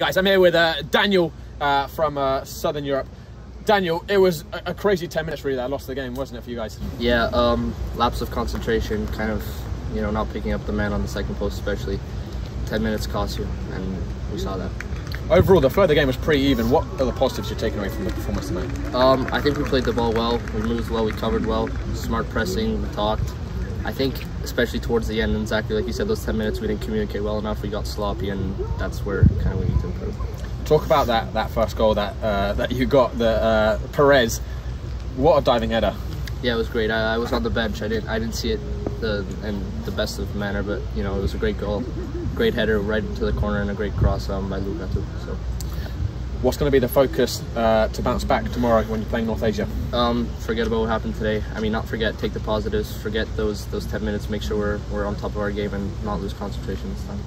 Guys, I'm here with uh, Daniel uh, from uh, Southern Europe. Daniel, it was a, a, crazy 10 minutes really that lost the game, wasn't it, for you guys? Yeah, um, lapse of concentration, kind of, you know, not picking up the man on the second post, especially. 10 minutes cost you, and we saw that. Overall, the flow of the game was pretty even. What are the positives you're taking away from the performance tonight? Um, I think we played the ball well, we moved well, we covered well, smart pressing, we talked. I think, especially towards the end, and exactly like you said, those 10 minutes we didn't communicate well enough. We got sloppy, and that's where kind of we need to improve. Talk about that that first goal that uh, that you got, the uh, Perez. What a diving header! Yeah, it was great. I, I, was on the bench. I didn't I didn't see it the in the best of manner, but you know it was a great goal, great header right into the corner, and a great cross um, by Luka too. So what's going to be the focus uh, to bounce back tomorrow when you're playing North Asia? Um, forget about what happened today. I mean, not forget, take the positives, forget those those 10 minutes, make sure we're, we're on top of our game and not lose concentration this time.